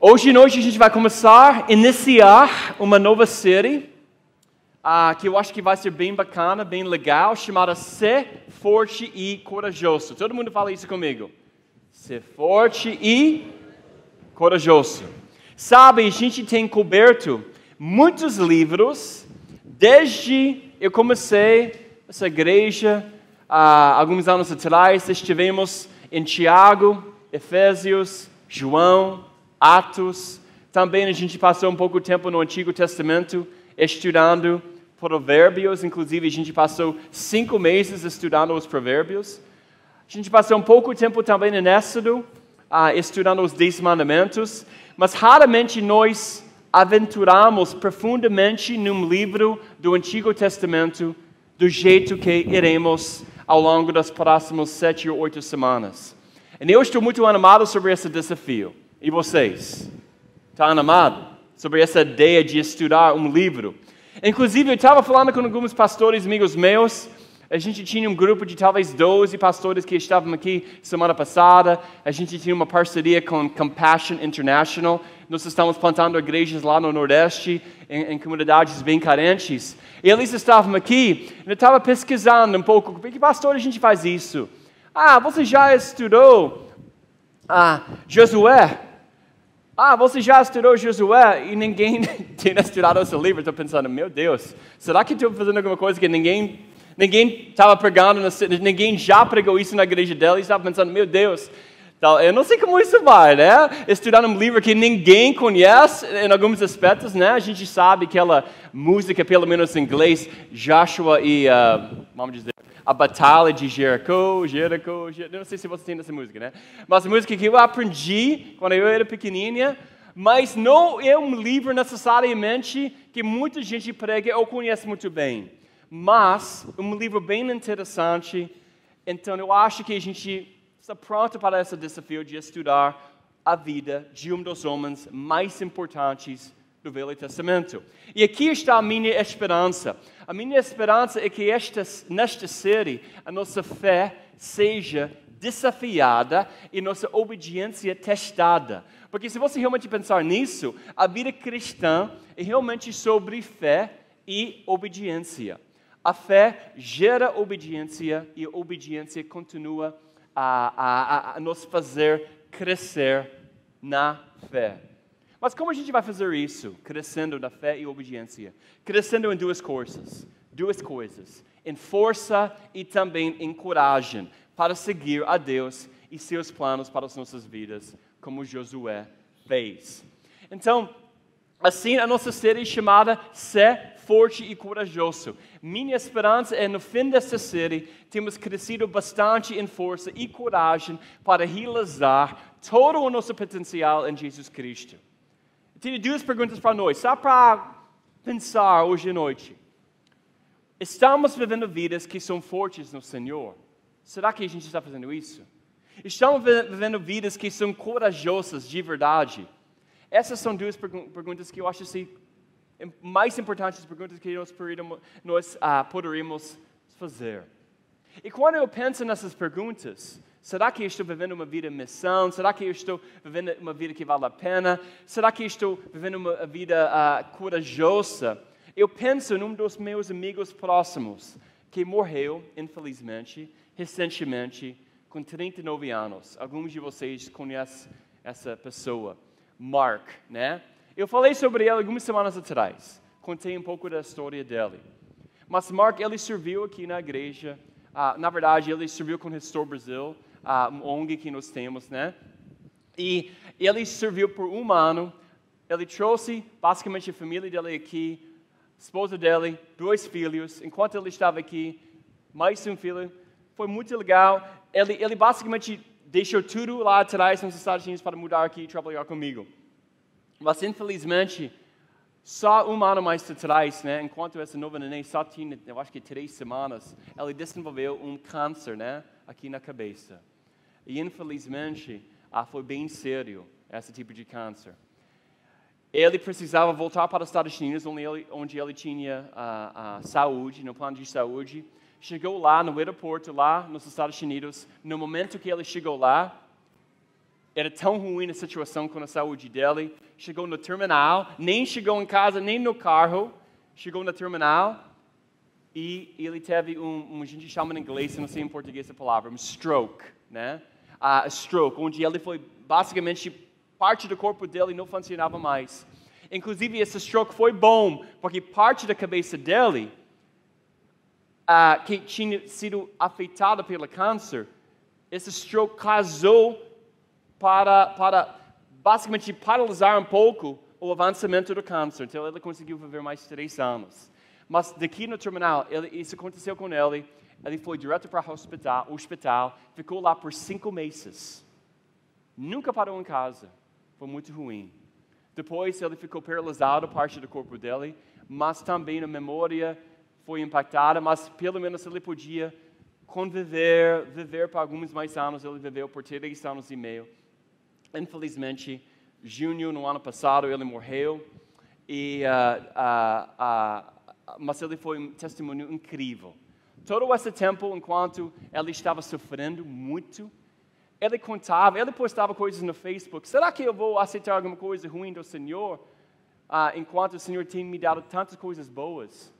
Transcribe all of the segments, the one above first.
Hoje à noite a gente vai começar, iniciar uma nova série ah, que eu acho que vai ser bem bacana, bem legal, chamada Ser Forte e Corajoso. Todo mundo fala isso comigo. Ser forte e corajoso. Sabe, a gente tem coberto muitos livros desde eu comecei essa igreja ah, alguns anos atrás. Estivemos em Tiago, Efésios, João, Atos. Também a gente passou um pouco de tempo no Antigo Testamento estudando Provérbios. Inclusive, a gente passou cinco meses estudando os Provérbios. A gente passou um pouco de tempo também em Êxodo, uh, estudando os Dez Mandamentos. Mas raramente nós aventuramos profundamente num livro do Antigo Testamento do jeito que iremos ao longo das próximas sete ou oito semanas. E eu estou muito animado sobre esse desafio. E vocês? Está animado sobre essa ideia de estudar um livro? Inclusive, eu estava falando com alguns pastores amigos meus. A gente tinha um grupo de talvez 12 pastores que estavam aqui semana passada. A gente tinha uma parceria com Compassion International. Nós estamos plantando igrejas lá no Nordeste, em, em comunidades bem carentes. E eles estavam aqui, eu estava pesquisando um pouco. Por que pastor a gente faz isso? Ah, você já estudou ah, Josué? Ah, você já estudou Josué e ninguém tem estudado esse livro? Estou pensando, meu Deus, será que estou fazendo alguma coisa que ninguém ninguém estava pregando, ninguém já pregou isso na igreja dela e estava pensando, meu Deus, então, eu não sei como isso vai, né? Estudar um livro que ninguém conhece em alguns aspectos, né? A gente sabe aquela música, pelo menos em inglês, Joshua e, uh, vamos dizer, a Batalha de Jericho, Jericho, Jericho, não sei se você tem essa música, né? Mas a música que eu aprendi quando eu era pequenininha, mas não é um livro necessariamente que muita gente prega ou conhece muito bem. Mas um livro bem interessante, então eu acho que a gente está pronto para esse desafio de estudar a vida de um dos homens mais importantes do Velho Testamento. E aqui está a minha esperança. A minha esperança é que esta, nesta série a nossa fé seja desafiada e nossa obediência testada. Porque se você realmente pensar nisso, a vida cristã é realmente sobre fé e obediência. A fé gera obediência e a obediência continua a, a, a nos fazer crescer na fé. Mas como a gente vai fazer isso? Crescendo na fé e obediência. Crescendo em duas coisas. Duas coisas. Em força e também em coragem para seguir a Deus e seus planos para as nossas vidas, como Josué fez. Então, assim a nossa série chamada Ser Forte e Corajoso. Minha esperança é no fim desta série temos crescido bastante em força e coragem para realizar todo o nosso potencial em Jesus Cristo. Tenho duas perguntas para nós, só para pensar hoje à noite. Estamos vivendo vidas que são fortes no Senhor? Será que a gente está fazendo isso? Estamos vivendo vidas que são corajosas de verdade? Essas são duas perguntas que eu acho assim, mais importantes perguntas que nós, nós ah, poderíamos fazer. E quando eu penso nessas perguntas, Será que eu estou vivendo uma vida missão? Será que eu estou vivendo uma vida que vale a pena? Será que eu estou vivendo uma vida uh, corajosa? Eu penso num dos meus amigos próximos que morreu, infelizmente, recentemente, com 39 anos. Alguns de vocês conhecem essa pessoa, Mark, né? Eu falei sobre ele algumas semanas atrás. Contei um pouco da história dele. Mas Mark, ele serviu aqui na igreja. Uh, na verdade, ele serviu com o Restore Brasil a ONG que nós temos, né? E ele serviu por um ano. Ele trouxe basicamente a família dele aqui, esposa dele, dois filhos. Enquanto ele estava aqui, mais um filho. Foi muito legal. Ele, ele basicamente deixou tudo lá atrás nos Estados Unidos para mudar aqui e trabalhar comigo. Mas infelizmente, só um ano mais atrás, né, enquanto essa nova neném só tinha, eu acho que três semanas, ele desenvolveu um câncer, né, aqui na cabeça. E infelizmente, ah, foi bem sério esse tipo de câncer. Ele precisava voltar para os Estados Unidos, onde ele, onde ele tinha ah, ah, saúde, no plano de saúde. Chegou lá no aeroporto, lá nos Estados Unidos. No momento que ele chegou lá, Era tão ruim a situação com a saúde dele. Chegou no terminal, nem chegou em casa, nem no carro. Chegou no terminal e ele teve um, um a gente chama em inglês, não sei em português a palavra, um stroke, né? Uh, stroke, onde ele foi basicamente parte do corpo dele não funcionava mais. Inclusive esse stroke foi bom porque parte da cabeça dele uh, que tinha sido afetada pelo câncer, esse stroke causou para para basicamente paralisar um pouco o avançamento do câncer. Então ele conseguiu viver mais três anos. Mas daqui no terminal, ele, isso aconteceu com ele. Ele foi direto para o hospital, hospital, ficou lá por cinco meses. Nunca parou em casa. Foi muito ruim. Depois ele ficou paralisado, parte do corpo dele, mas também a memória foi impactada, mas pelo menos ele podia conviver, viver por alguns mais anos. Ele viveu por três anos e meio. Infelizmente, junho no ano passado ele morreu e uh, uh, uh, mas ele foi um testemunho incrível. Todo esse tempo, enquanto ele estava sofrendo muito, ele contava, ele postava coisas no Facebook. Será que eu vou aceitar alguma coisa ruim do Senhor, uh, enquanto o Senhor tem me dado tantas coisas boas?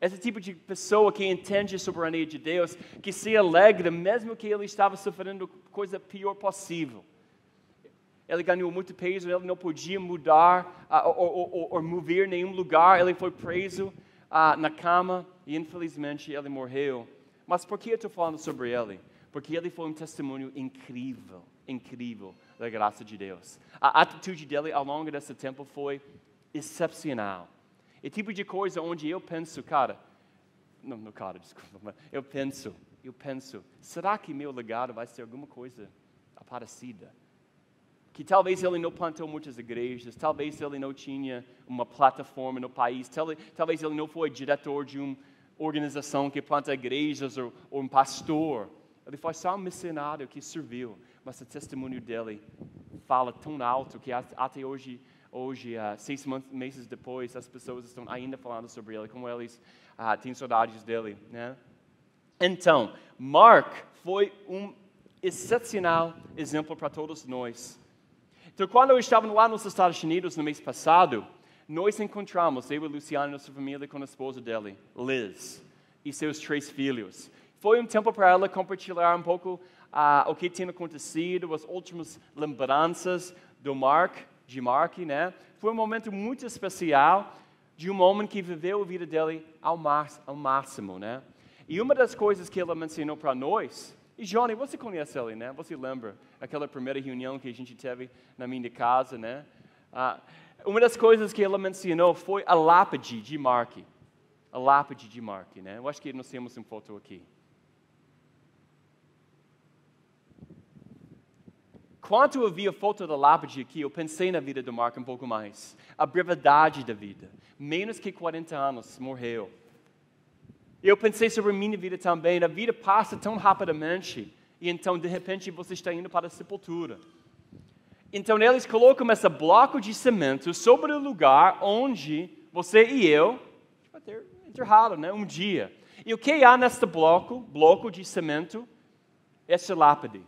Esse tipo de pessoa que entende a soberania de Deus, que se alegra mesmo que ele estava sofrendo coisa pior possível. Ele ganhou muito peso, ele não podia mudar uh, ou, ou, ou, mover nenhum lugar, ele foi preso ah, na cama e infelizmente ele morreu. Mas por que eu estou falando sobre ele? Porque ele foi um testemunho incrível, incrível da graça de Deus. A atitude dele ao longo desse tempo foi excepcional. É tipo de coisa onde eu penso, cara, não, não cara, desculpa, eu penso, eu penso, será que meu legado vai ser alguma coisa parecida? Que talvez ele não plantou muitas igrejas, talvez ele não tinha uma plataforma no país, talvez ele não foi diretor de uma organização que planta igrejas ou, ou um pastor. Ele foi só um missionário que serviu, mas o testemunho dele fala tão alto que até hoje, hoje uh, seis meses depois, as pessoas estão ainda falando sobre ele, como eles uh, têm saudades dele. Né? Então, Mark foi um excepcional exemplo para todos nós. Então, quando eu estava lá nos Estados Unidos no mês passado, nós encontramos, eu e Luciano nossa família, com a esposa dele, Liz, e seus três filhos. Foi um tempo para ela compartilhar um pouco uh, o que tinha acontecido, as últimas lembranças do Mark, de Mark, né? Foi um momento muito especial de um homem que viveu a vida dele ao, ao máximo, né? E uma das coisas que ela mencionou para nós e Johnny, você conhece ele, né? Você lembra aquela primeira reunião que a gente teve na minha casa, né? Ah, uma das coisas que ela mencionou foi a lápide de Mark. A lápide de Mark, né? Eu acho que nós temos uma foto aqui. Quando eu vi a foto da lápide aqui, eu pensei na vida do Mark um pouco mais. A brevidade da vida. Menos que 40 anos, morreu. Eu pensei sobre a minha vida também. A vida passa tão rapidamente. E então, de repente, você está indo para a sepultura. Então, eles colocam esse bloco de cimento sobre o lugar onde você e eu vai ter enterrado, né? Um dia. E o que há neste bloco, bloco de cimento? Essa lápide.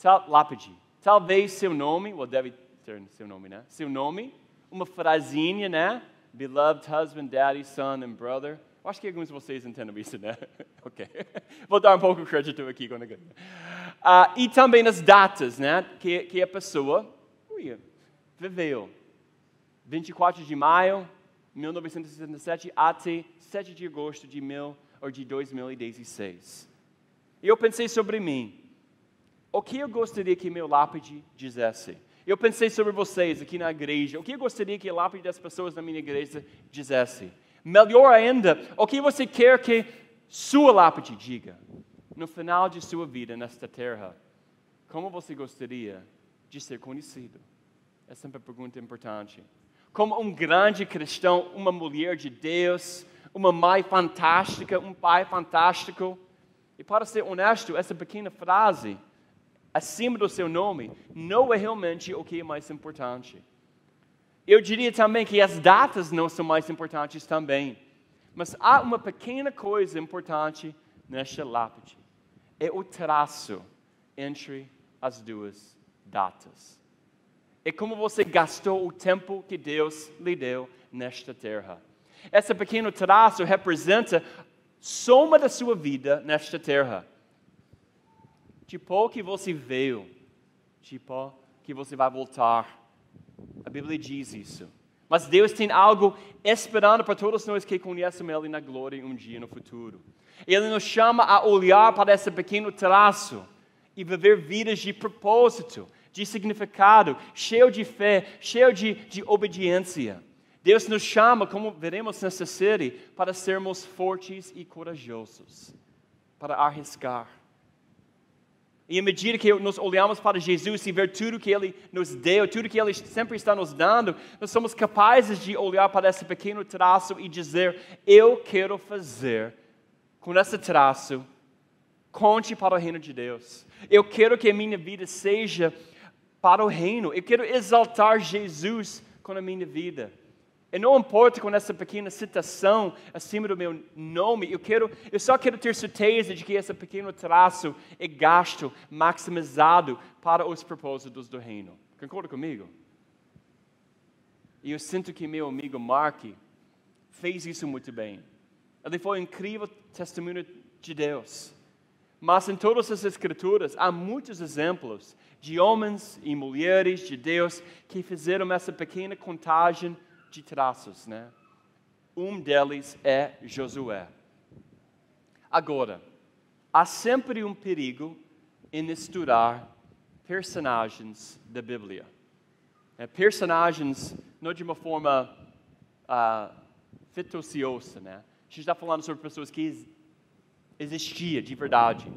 Tal, lápide. Talvez seu nome, ou deve ter seu nome, né? Seu nome, uma frasinha, né? Beloved husband, daddy, son and brother. Eu acho que alguns de vocês entendem isso, né? ok. Vou dar um pouco de crédito aqui quando eu uh, E também as datas, né? Que, que a pessoa ui, viveu. 24 de maio de 1967 até 7 de agosto de, mil, ou de 2016. E eu pensei sobre mim. O que eu gostaria que meu lápide dissesse? Eu pensei sobre vocês aqui na igreja. O que eu gostaria que a lápide das pessoas na minha igreja dissesse? Melhor ainda, o que você quer que sua lápide diga no final de sua vida nesta terra? Como você gostaria de ser conhecido? É uma pergunta importante. Como um grande cristão, uma mulher de Deus, uma mãe fantástica, um pai fantástico. E para ser honesto, essa pequena frase, acima do seu nome, não é realmente o que é mais importante. Eu diria também que as datas não são mais importantes também. Mas há uma pequena coisa importante nesta lápide. É o traço entre as duas datas. É como você gastou o tempo que Deus lhe deu nesta terra. Esse pequeno traço representa soma da sua vida nesta terra. Tipo que você veio, tipo que você vai voltar. A Bíblia diz isso. Mas Deus tem algo esperando para todos nós que conhecem Ele na glória um dia no futuro. Ele nos chama a olhar para esse pequeno traço e viver vidas de propósito, de significado, cheio de fé, cheio de, de obediência. Deus nos chama, como veremos nessa série, para sermos fortes e corajosos, para arriscar. E à medida que nós olhamos para Jesus e ver tudo que Ele nos deu, tudo que Ele sempre está nos dando, nós somos capazes de olhar para esse pequeno traço e dizer: Eu quero fazer com esse traço, conte para o reino de Deus. Eu quero que a minha vida seja para o reino. Eu quero exaltar Jesus com a minha vida. E não importa com essa pequena citação acima do meu nome, eu, quero, eu só quero ter certeza de que esse pequeno traço é gasto, maximizado para os propósitos do reino. Concorda comigo? E eu sinto que meu amigo Mark fez isso muito bem. Ele foi um incrível testemunho de Deus. Mas em todas as Escrituras há muitos exemplos de homens e mulheres de Deus que fizeram essa pequena contagem de traços, né? Um deles é Josué. Agora, há sempre um perigo em estudar personagens da Bíblia. É, personagens não de uma forma uh, ficticiosa, né? A gente está falando sobre pessoas que existiam de verdade.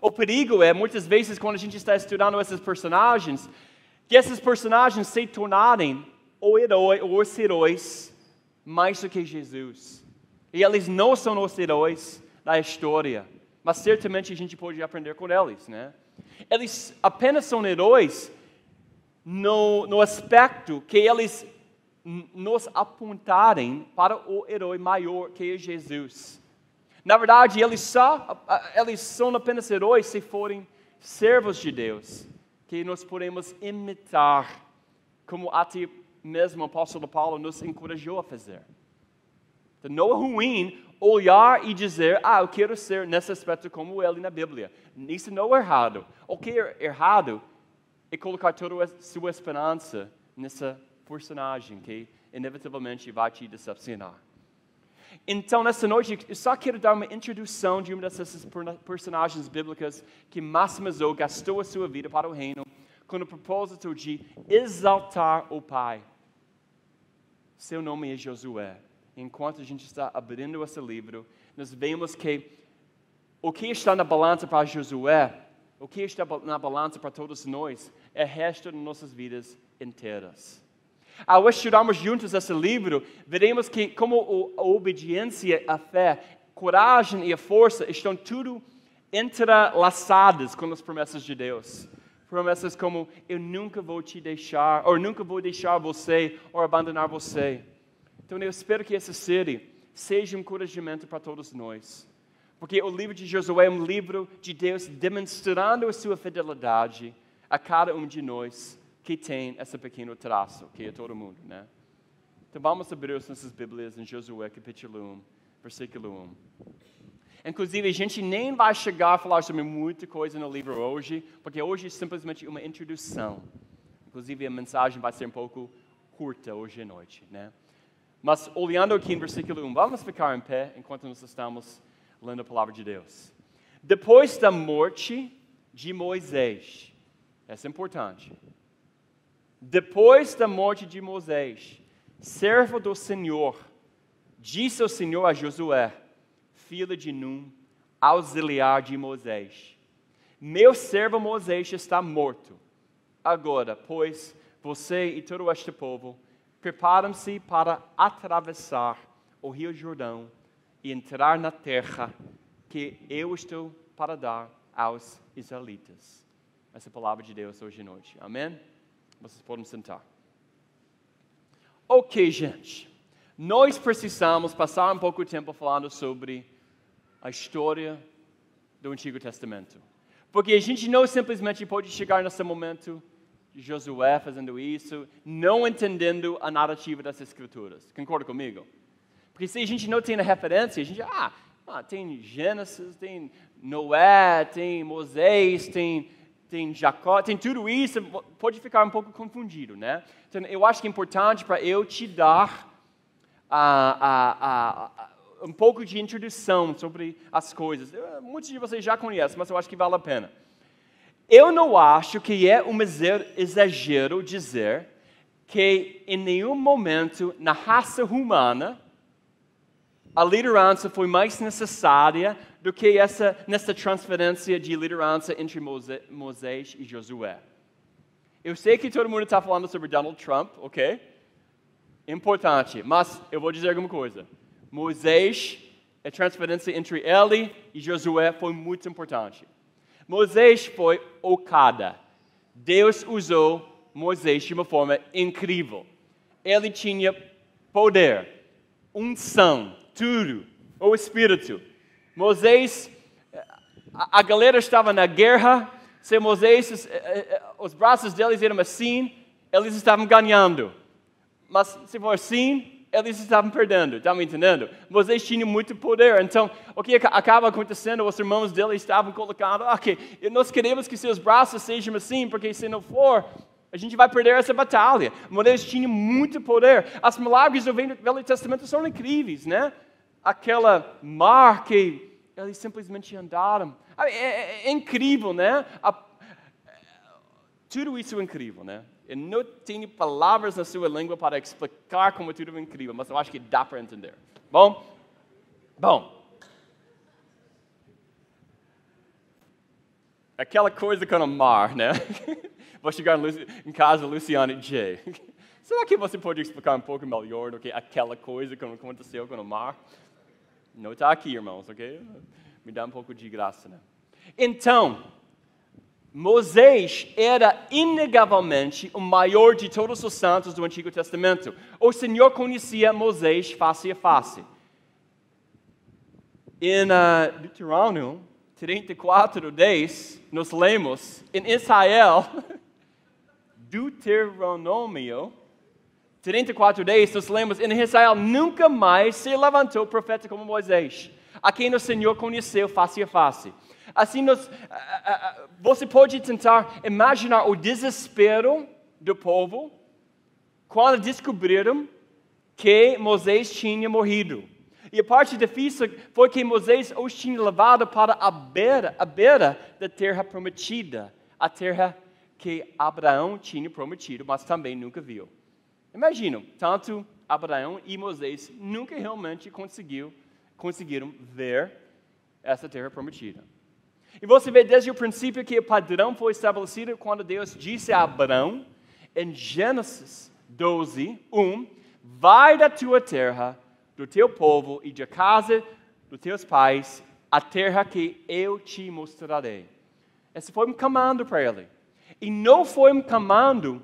O perigo é, muitas vezes, quando a gente está estudando esses personagens, que esses personagens se tornarem o herói, os heróis mais do que Jesus. E eles não são os heróis da história, mas certamente a gente pode aprender com eles, né? Eles apenas são heróis no, no aspecto que eles nos apontarem para o herói maior que é Jesus. Na verdade, eles, só, eles são apenas heróis se forem servos de Deus, que nós podemos imitar, como até mesmo o apóstolo Paulo nos encorajou a fazer. Então, não é ruim olhar e dizer, ah, eu quero ser nesse aspecto como ele na Bíblia. Isso não é errado. O que é errado é colocar toda a sua esperança nessa personagem que inevitavelmente vai te decepcionar. Então, nessa noite, eu só quero dar uma introdução de uma dessas personagens bíblicas que maximizou, gastou a sua vida para o reino, com o propósito de exaltar o Pai. Seu nome é Josué. Enquanto a gente está abrindo esse livro, nós vemos que o que está na balança para Josué, o que está na balança para todos nós, é o resto de nossas vidas inteiras. Ao estudarmos juntos esse livro, veremos que como a obediência, a fé, coragem e a força estão tudo entrelaçadas com as promessas de Deus. Promessas como eu nunca vou te deixar, ou nunca vou deixar você, ou abandonar você. Então eu espero que essa série seja um encorajamento para todos nós. Porque o livro de Josué é um livro de Deus demonstrando a sua fidelidade a cada um de nós que tem esse pequeno traço, que é todo mundo, né? Então vamos abrir as nossas Bíblias em Josué capítulo 1, versículo 1. Inclusive, a gente nem vai chegar a falar sobre muita coisa no livro hoje, porque hoje é simplesmente uma introdução. Inclusive, a mensagem vai ser um pouco curta hoje à noite, né? Mas olhando aqui em versículo 1, vamos ficar em pé enquanto nós estamos lendo a palavra de Deus. Depois da morte de Moisés, essa é importante. Depois da morte de Moisés, servo do Senhor, disse o Senhor a Josué: filho de Num, auxiliar de Moisés. Meu servo Moisés está morto. Agora, pois, você e todo este povo preparam-se para atravessar o rio Jordão e entrar na terra que eu estou para dar aos israelitas. Essa é a palavra de Deus hoje à noite. Amém? Vocês podem sentar. Ok, gente. Nós precisamos passar um pouco de tempo falando sobre a história do Antigo Testamento. Porque a gente não simplesmente pode chegar nesse momento Josué fazendo isso, não entendendo a narrativa das Escrituras. Concorda comigo? Porque se a gente não tem a referência, a gente, ah, ah tem Gênesis, tem Noé, tem Moisés, tem, tem Jacó, tem tudo isso, pode ficar um pouco confundido, né? Então, eu acho que é importante para eu te dar a, a, a, um pouco de introdução sobre as coisas. Muitos de vocês já conhecem, mas eu acho que vale a pena. Eu não acho que é um exagero dizer que em nenhum momento na raça humana a liderança foi mais necessária do que essa nessa transferência de liderança entre Moisés e Josué. Eu sei que todo mundo está falando sobre Donald Trump, ok? Importante, mas eu vou dizer alguma coisa. Moisés, a transferência entre ele e Josué foi muito importante. Moisés foi o cada. Deus usou Moisés de uma forma incrível. Ele tinha poder, unção, tudo, o Espírito. Moisés, a, galera estava na guerra, se Moisés, eh, eh, os braços deles eram assim, eles estavam ganhando. Mas se for assim, eles estavam perdendo, estão me entendendo? Moisés tinha muito poder, então o que acaba acontecendo? Os irmãos dele estavam colocando, ok, nós queremos que seus braços sejam assim, porque se não for, a gente vai perder essa batalha. Moisés tinha muito poder. As milagres do Velho Testamento são incríveis, né? aquela mar que eles simplesmente andaram. É, é, é incrível, né? A, tudo isso é incrível, né? Eu não tenho palavras na sua língua para explicar como tudo é incrível, mas eu acho que dá para entender. Bom? Bom. Aquela coisa com o mar, né? Vou chegar em casa, Luciano e Jay. Será que você pode explicar um pouco melhor do que aquela coisa que aconteceu com o mar? Não está aqui, irmãos, ok? Me dá um pouco de graça, né? Então, Moisés era inegavelmente o maior de todos os santos do Antigo Testamento. O Senhor conhecia Moisés face a face. Em uh, Deuteronômio 34, 10, nós lemos, em Israel, Deuteronômio 34, 10, nós lemos, em Israel nunca mais se levantou profeta como Moisés, a quem o Senhor conheceu face a face. Assim, nós, você pode tentar imaginar o desespero do povo quando descobriram que Moisés tinha morrido. E a parte difícil foi que Moisés os tinha levado para a beira, a beira da terra prometida, a terra que Abraão tinha prometido, mas também nunca viu. Imaginam, tanto Abraão e Moisés nunca realmente conseguiu, conseguiram ver essa terra prometida. E você vê desde o princípio que o padrão foi estabelecido quando Deus disse a Abraão, em Gênesis 12, 1, vai da tua terra, do teu povo e da casa dos teus pais, a terra que eu te mostrarei. Esse foi um comando para ele. E não foi um comando,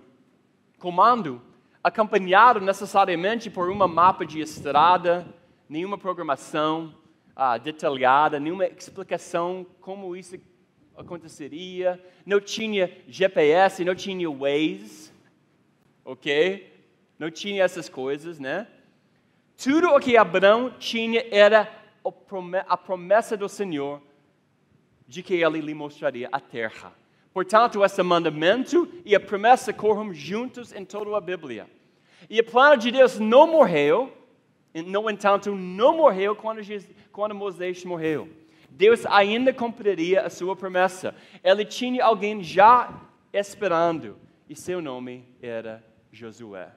comando acompanhado necessariamente por uma mapa de estrada, nenhuma programação ah, detalhada, nenhuma explicação como isso aconteceria. Não tinha GPS, não tinha Waze, ok? Não tinha essas coisas, né? Tudo o que Abraão tinha era a promessa do Senhor de que ele lhe mostraria a terra. Portanto, esse mandamento e a promessa corram juntos em toda a Bíblia. E o plano de Deus não morreu, no entanto, não morreu quando, Jesus, quando Moisés morreu. Deus ainda cumpriria a sua promessa. Ele tinha alguém já esperando, e seu nome era Josué.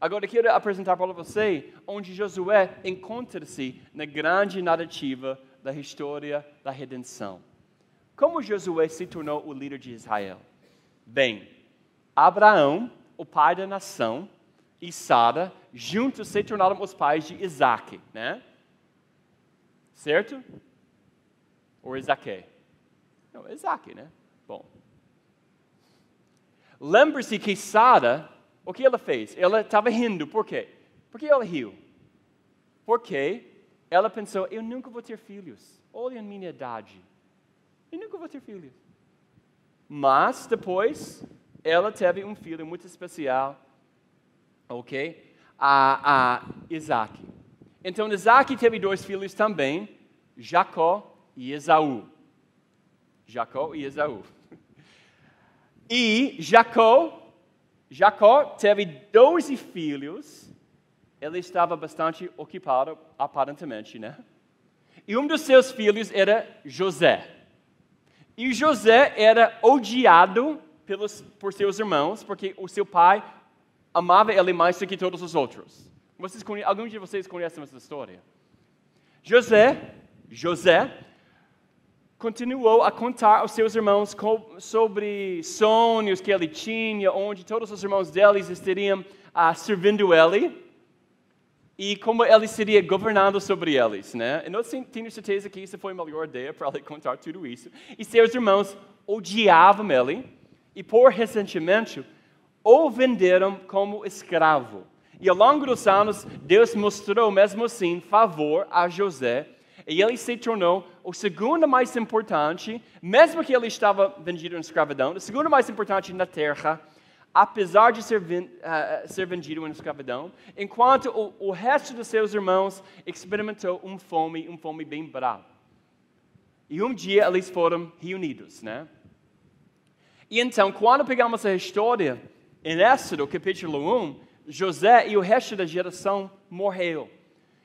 Agora quero apresentar para você onde Josué encontra-se na grande narrativa da história da redenção. Como Josué se tornou o líder de Israel? Bem, Abraão, o pai da nação, e Sara juntos se tornaram os pais de Isaac, né? Certo? Ou Isaque? Não, Isaac, né? Bom. Lembre-se que Sara, o que ela fez? Ela estava rindo, por quê? Por que ela riu? Porque ela pensou, eu nunca vou ter filhos. Olha a minha idade. Eu nunca vou ter filhos. Mas depois ela teve um filho muito especial, ok? A, a Isaac. Então, Isaac teve dois filhos também, Jacó e Esaú. Jacó e Esaú. E Jacó, Jacó teve 12 filhos. Ele estava bastante ocupado, aparentemente, né? E um dos seus filhos era José. E José era odiado pelos, por seus irmãos, porque o seu pai amava ele mais do que todos os outros. Vocês, algum de vocês conhecem essa história? José, José, continuou a contar aos seus irmãos sobre sonhos que ele tinha, onde todos os irmãos deles estariam uh, servindo ele e como ele seria governando sobre eles, né? Eu não tenho certeza que isso foi a melhor ideia para ele contar tudo isso. E seus irmãos odiavam ele e por ressentimento o venderam como escravo. E ao longo dos anos, Deus mostrou mesmo assim favor a José e ele se tornou o segundo mais importante, mesmo que ele estava vendido em escravidão, o segundo mais importante na terra apesar de ser, uh, ser vendido em escravidão, enquanto o, o, resto dos seus irmãos experimentou um fome, um fome bem bravo. E um dia eles foram reunidos, né? E então, quando pegamos a história em Êxodo, capítulo 1, José e o resto da geração morreu.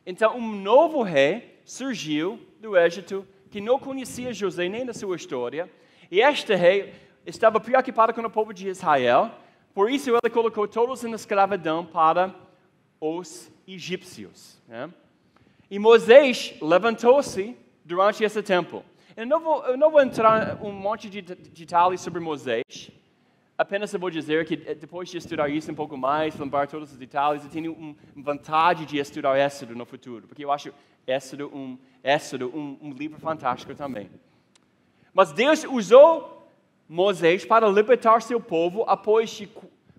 Então, um novo rei surgiu do Egito que não conhecia José nem da sua história. E este rei estava preocupado com o povo de Israel por isso ele colocou todos na escravidão para os egípcios. Né? E Moisés levantou-se durante esse tempo. Eu não, vou, eu não vou entrar um monte de detalhes sobre Moisés. Apenas eu vou dizer que eh, depois de estudar isso um pouco mais, lembrar todos os detalhes, eu tenho uma vontade de estudar Êxodo no futuro, porque eu acho Êxodo um, Êxodo um, um livro fantástico também. Mas Deus usou Moisés para libertar seu povo após de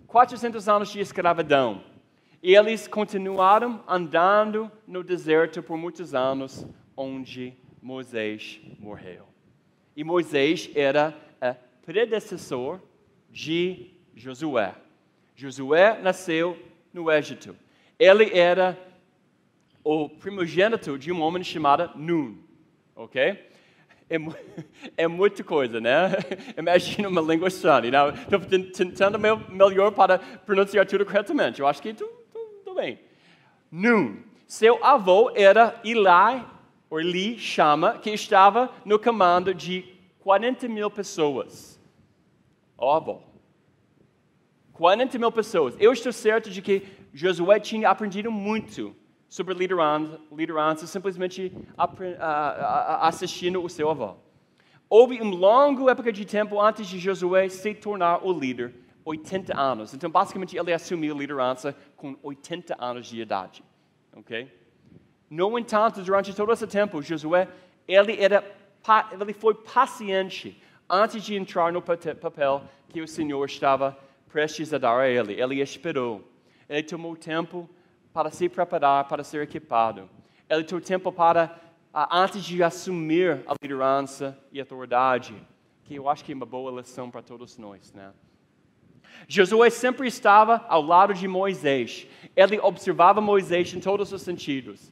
400 anos de escravidão. E eles continuaram andando no deserto por muitos anos, onde Moisés morreu. E Moisés era o predecessor de Josué. Josué nasceu no Egito. Ele era o primogênito de um homem chamado Nun, ok? é, é muita coisa, né? Imagina uma língua estranha. Estou tentando meu melhor para pronunciar tudo corretamente. Eu acho que tudo bem. Nun. Seu avô era Eli, ou Eli Chama, que estava no comando de 40 mil pessoas. O avô. 40 mil pessoas. Eu estou certo de que Josué tinha aprendido muito sobre liderança, liderança simplesmente assistindo o seu avô. Houve uma longa época de tempo antes de Josué se tornar o líder, 80 anos. Então, basicamente, ele assumiu a liderança com 80 anos de idade. Ok? No entanto, durante todo esse tempo, Josué, ele, era, ele foi paciente antes de entrar no papel que o Senhor estava prestes a dar a ele. Ele esperou. Ele tomou tempo para se preparar para ser equipado. Ele teve tempo para, antes de assumir a liderança e a autoridade, que eu acho que é uma boa lição para todos nós, né? Josué sempre estava ao lado de Moisés. Ele observava Moisés em todos os sentidos.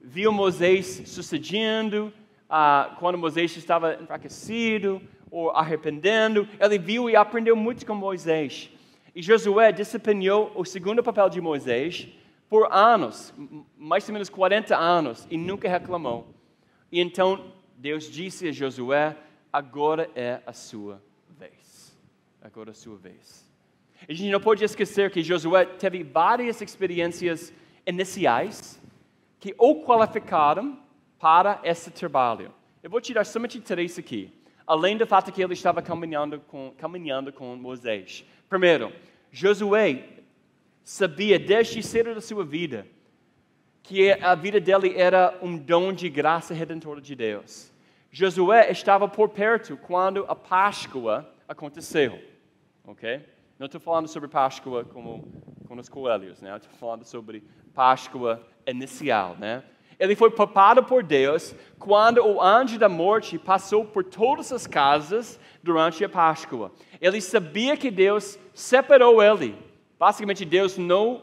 Viu Moisés sucedendo, uh, quando Moisés estava enfraquecido ou arrependendo. Ele viu e aprendeu muito com Moisés. E Josué desempenhou o segundo papel de Moisés, por anos, mais ou menos 40 anos, e nunca reclamou. E então Deus disse a Josué: agora é a sua vez. Agora é a sua vez. A gente não pode esquecer que Josué teve várias experiências iniciais que o qualificaram para esse trabalho. Eu vou tirar somente três aqui, além do fato que ele estava caminhando com, caminhando com Moisés. Primeiro, Josué sabia desde cedo da sua vida que a vida dele era um dom de graça redentora de Deus. Josué estava por perto quando a Páscoa aconteceu, ok? Não estou falando sobre Páscoa como com os coelhos, né? Estou falando sobre Páscoa inicial, né? Ele foi poupado por Deus quando o anjo da morte passou por todas as casas durante a Páscoa. Ele sabia que Deus separou ele. Basicamente, Deus não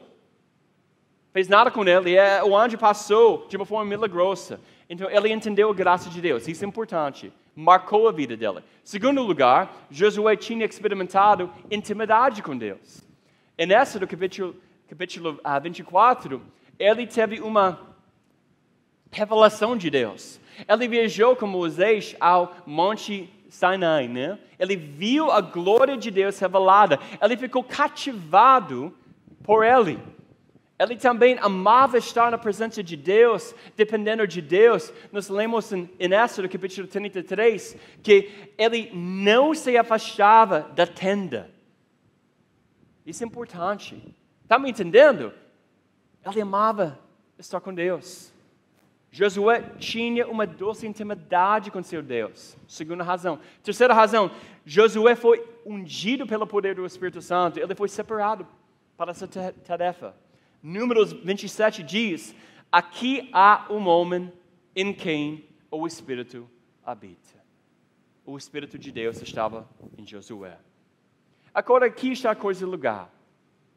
fez nada com ele. É, o anjo passou de uma forma milagrosa. Então, ele entendeu a graça de Deus. Isso é importante. Marcou a vida dele. Segundo lugar, Josué tinha experimentado intimidade com Deus. E nessa do capítulo, capítulo 24, ah, ele teve uma revelação de Deus. Ele viajou com Moisés ao Monte Sinai, né? Ele viu a glória de Deus revelada. Ele ficou cativado por ele. Ele também amava estar na presença de Deus, dependendo de Deus. Nós lemos em, em Êxodo, capítulo 33, que ele não se afastava da tenda. Isso é importante. Está me entendendo? Ele amava estar com Deus. Josué tinha uma doce intimidade com seu Deus. Segunda razão. Terceira razão, Josué foi ungido pelo poder do Espírito Santo. Ele foi separado para essa tarefa. Números 27 diz: Aqui há um homem em quem o Espírito habita. O Espírito de Deus estava em Josué. Agora, aqui está a coisa legal.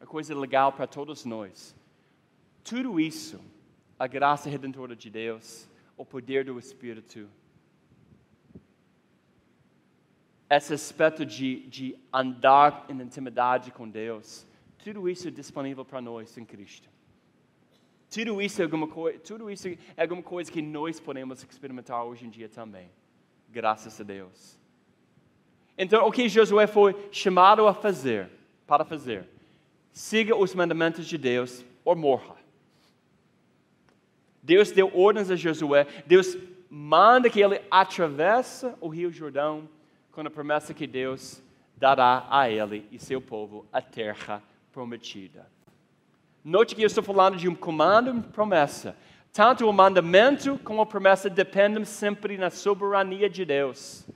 A coisa legal para todos nós. Tudo isso a graça redentora de Deus, o poder do Espírito, esse aspecto de, de andar em intimidade com Deus, tudo isso é disponível para nós em Cristo. Tudo isso, é alguma coisa, tudo isso é alguma coisa que nós podemos experimentar hoje em dia também, graças a Deus. Então, o que Josué foi chamado a fazer, para fazer? Siga os mandamentos de Deus ou morra. Deus deu ordens a Josué, Deus manda que ele atravesse o rio Jordão com a promessa que Deus dará a ele e seu povo a terra prometida. Note que eu estou falando de um comando e promessa. Tanto o mandamento como a promessa dependem sempre na soberania de Deus.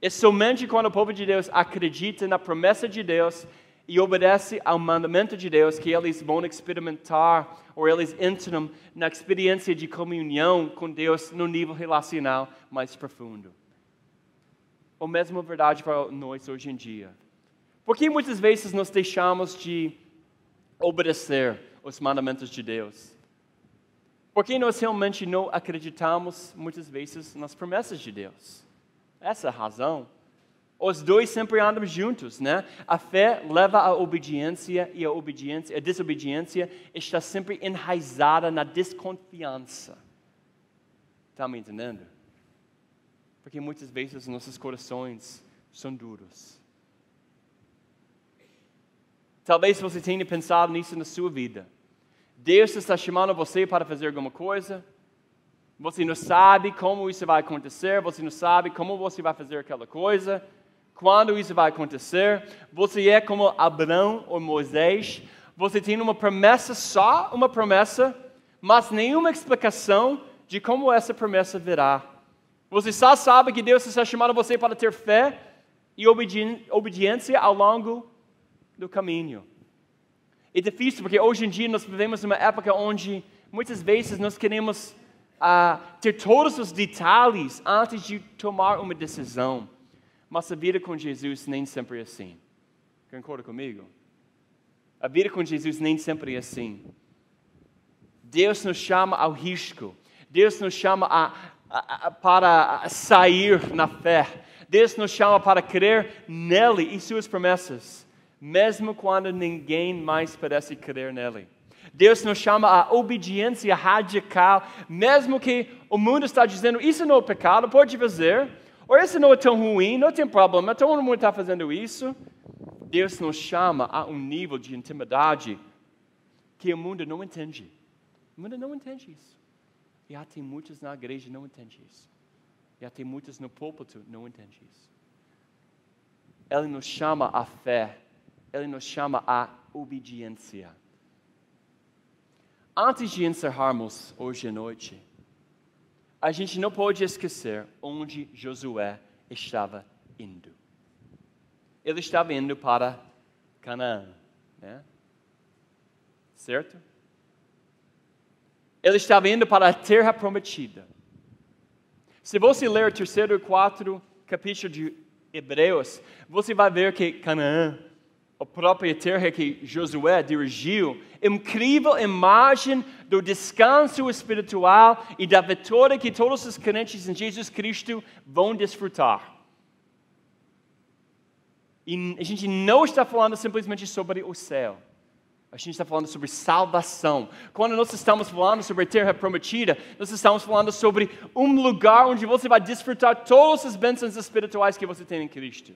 É somente quando o povo de Deus acredita na promessa de Deus e obedece ao mandamento de Deus que eles vão experimentar ou eles entram na experiência de comunhão com Deus no nível relacional mais profundo. A mesma verdade para nós hoje em dia. Porque muitas vezes nós deixamos de obedecer os mandamentos de Deus? Porque nós realmente não acreditamos muitas vezes nas promessas de Deus? Essa é a razão. Os dois sempre andam juntos, né? A fé leva à obediência e a obediência, a desobediência está sempre enraizada na desconfiança. Está me entendendo? Porque muitas vezes nossos corações são duros. Talvez você tenha pensado nisso na sua vida. Deus está chamando você para fazer alguma coisa. Você não sabe como isso vai acontecer, você não sabe como você vai fazer aquela coisa quando isso vai acontecer. Você é como Abraão ou Moisés. Você tem uma promessa só, uma promessa, mas nenhuma explicação de como essa promessa virá. Você só sabe que Deus está chamando você para ter fé e obediência ao longo do caminho. É difícil porque hoje em dia nós vivemos numa época onde muitas vezes nós queremos uh, ter todos os detalhes antes de tomar uma decisão. Mas a vida com Jesus nem sempre é assim. Concorda comigo? A vida com Jesus nem sempre é assim. Deus nos chama ao risco. Deus nos chama a, a, a, para sair na fé. Deus nos chama para crer nele e suas promessas, mesmo quando ninguém mais parece crer nele. Deus nos chama a obediência radical, mesmo que o mundo está dizendo isso não é pecado, pode fazer. Ou esse não é tão ruim, não tem problema, todo mundo está fazendo isso. Deus nos chama a um nível de intimidade que o mundo não entende. O mundo não entende isso. E há tem muitos na igreja não entendem isso. E há tem muitos no púlpito não entendem isso. Ele nos chama a fé. Ele nos chama a obediência. Antes de encerrarmos hoje à noite, a gente não pode esquecer onde Josué estava indo. Ele estava indo para Canaã, né? certo? Ele estava indo para a terra prometida. Se você ler o terceiro e quarto capítulo de Hebreus, você vai ver que Canaã, a própria terra que Josué dirigiu, incrível imagem do descanso espiritual e da vitória que todos os crentes em Jesus Cristo vão desfrutar. E a gente não está falando simplesmente sobre o céu. A gente está falando sobre salvação. Quando nós estamos falando sobre a terra prometida, nós estamos falando sobre um lugar onde você vai desfrutar todas as bênçãos espirituais que você tem em Cristo.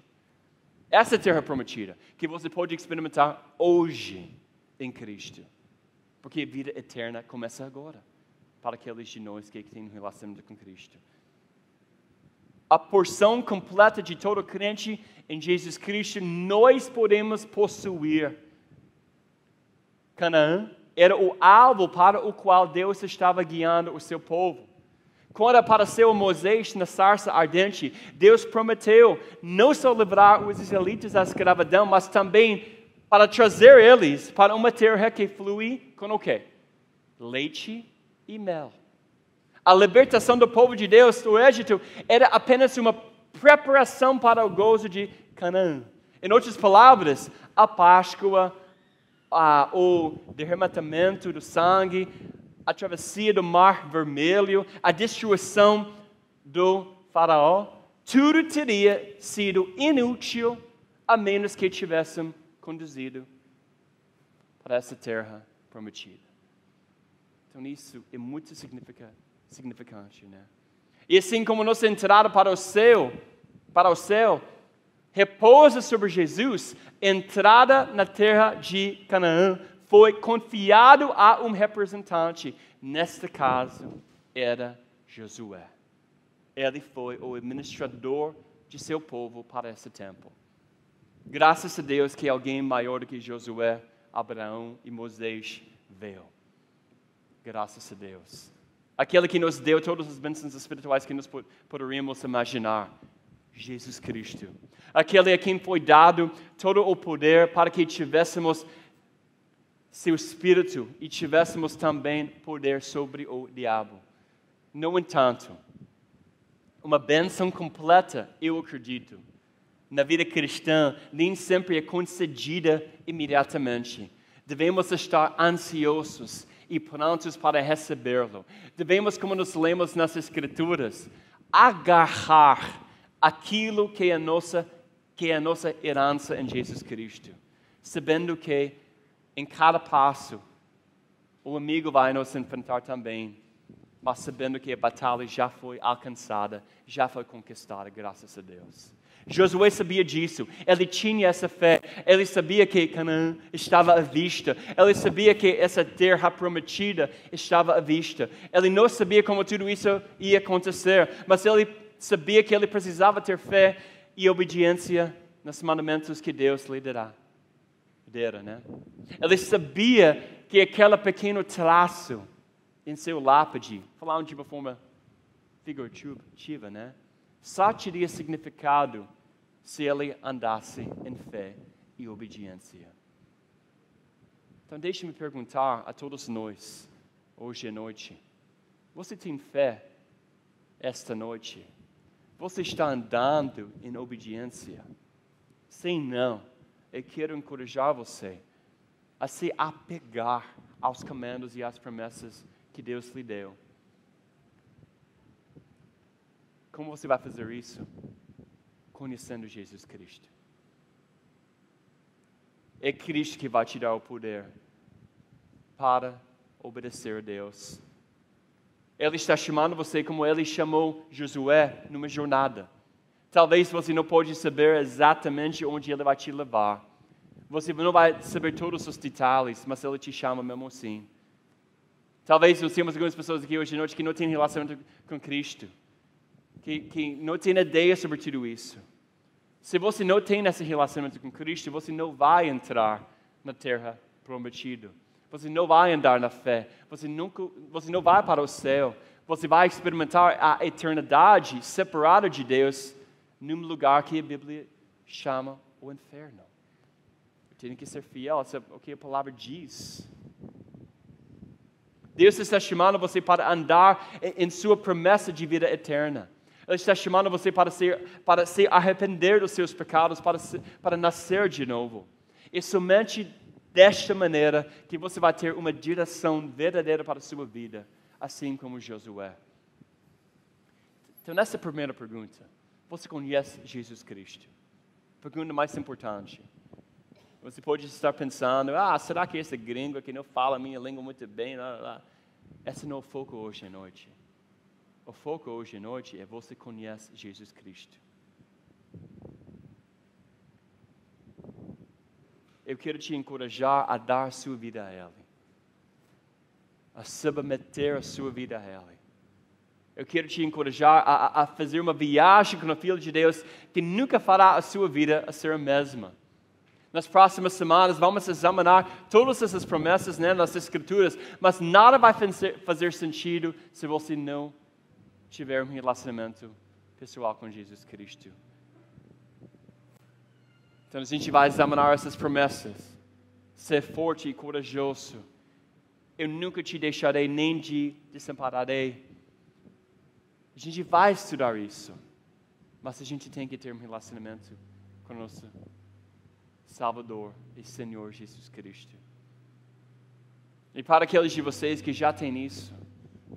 Essa é terra prometida, que você pode experimentar hoje em Cristo. Porque a vida eterna começa agora, para aqueles de nós que têm um relacionamento com Cristo. A porção completa de todo crente em Jesus Cristo, nós podemos possuir. Canaã era o alvo para o qual Deus estava guiando o seu povo. Quando apareceu Moisés na sarça ardente, Deus prometeu não só livrar os israelitas da escravidão, mas também para trazer eles para uma terra que flui com o quê? Leite e mel. A libertação do povo de Deus do Egito era apenas uma preparação para o gozo de Canaã. Em outras palavras, a Páscoa, a, o derramamento do sangue, a travessia do Mar Vermelho, a destruição do Faraó, tudo teria sido inútil a menos que tivessem conduzido para essa terra prometida. Então, isso é muito significante, né? E assim como nossa entrada para o céu, para o céu, repousa sobre Jesus, entrada na terra de Canaã foi confiado a um representante. Neste caso, era Josué. Ele foi o administrador de seu povo para esse tempo. Graças a Deus que alguém maior do que Josué, Abraão e Moisés veio. Graças a Deus. Aquele que nos deu todas as bênçãos espirituais que nós poderíamos imaginar. Jesus Cristo. Aquele a quem foi dado todo o poder para que tivéssemos seu espírito e tivéssemos também poder sobre o diabo. No entanto, uma bênção completa, eu acredito, na vida cristã nem sempre é concedida imediatamente. Devemos estar ansiosos e prontos para recebê-lo. Devemos, como nos lemos nas Escrituras, agarrar aquilo que é a nossa, que é a nossa herança em Jesus Cristo, sabendo que em cada passo o amigo vai nos enfrentar também, mas sabendo que a batalha já foi alcançada, já foi conquistada, graças a Deus. Josué sabia disso, ele tinha essa fé, ele sabia que Canaã estava à vista, ele sabia que essa terra prometida estava à vista. Ele não sabia como tudo isso ia acontecer, mas ele sabia que ele precisava ter fé e obediência nos mandamentos que Deus lhe dará. Dera, né? Ele sabia que aquele pequeno traço em seu lápide, falando de uma forma figurativa, né? só teria significado se ele andasse em fé e obediência. Então, deixe-me perguntar a todos nós, hoje à noite: você tem fé esta noite? Você está andando em obediência? Sim, não. Eu quero encorajar você a se apegar aos comandos e às promessas que Deus lhe deu. Como você vai fazer isso? Conhecendo Jesus Cristo. É Cristo que vai te dar o poder para obedecer a Deus. Ele está chamando você como ele chamou Josué numa jornada. Talvez você não pode saber exatamente onde ele vai te levar. Você não vai saber todos os detalhes, mas ele te chama mesmo assim. Talvez nós temos algumas pessoas aqui hoje à noite que não têm relacionamento com Cristo que, que não tem ideia sobre tudo isso. Se você não tem esse relacionamento com Cristo, você não vai entrar na terra prometida. Você não vai andar na fé. Você, nunca, você não vai para o céu. Você vai experimentar a eternidade separada de Deus num lugar que a Bíblia chama o inferno. Tem que ser fiel, é o que a palavra diz. Deus está chamando você para andar em sua promessa de vida eterna. Ele está chamando você para, ser, para se arrepender dos seus pecados, para, se, para nascer de novo. E somente desta maneira que você vai ter uma direção verdadeira para a sua vida, assim como Josué. Então, nessa primeira pergunta, você conhece Jesus Cristo? Pergunta mais importante. Você pode estar pensando, ah, será que esse gringo aqui não fala a minha língua muito bem? Esse não é o foco hoje à noite. O foco hoje à noite é você conhece Jesus Cristo. Eu quero te encorajar a dar sua vida a Ele, a submeter a sua vida a Ele. Eu quero te encorajar a, a fazer uma viagem com o Filho de Deus que nunca fará a sua vida a ser a mesma. Nas próximas semanas vamos examinar todas essas promessas né, nas Escrituras, mas nada vai fazer sentido se você não tiver um relacionamento pessoal com Jesus Cristo. Então a gente vai examinar essas promessas. Ser forte e corajoso. Eu nunca te deixarei nem te desampararei. A gente vai estudar isso. Mas a gente tem que ter um relacionamento com o nosso Salvador e Senhor Jesus Cristo. E para aqueles de vocês que já têm isso,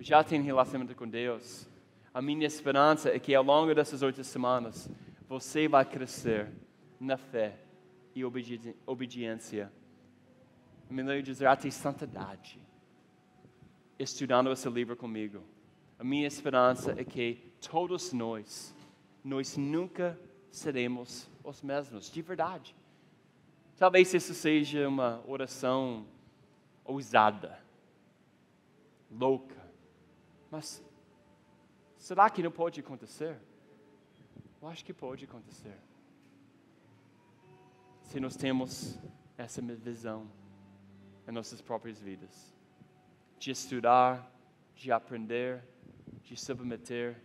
já têm relacionamento com Deus, a minha esperança é que ao longo dessas oito semanas você vai crescer na fé e obedi obediência. Lembro dizer até santidade. Estudando esse livro comigo. A minha esperança é que todos nós, nós nunca seremos os mesmos, de verdade. Talvez isso seja uma oração ousada, louca, mas Será que não pode acontecer? Eu acho que pode acontecer. Se nós temos essa visão em nossas próprias vidas, de estudar, de aprender, de submeter,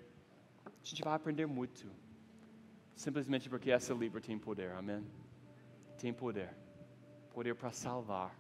a gente vai aprender muito. Simplesmente porque essa livro tem poder, amém? Tem poder. Poder para salvar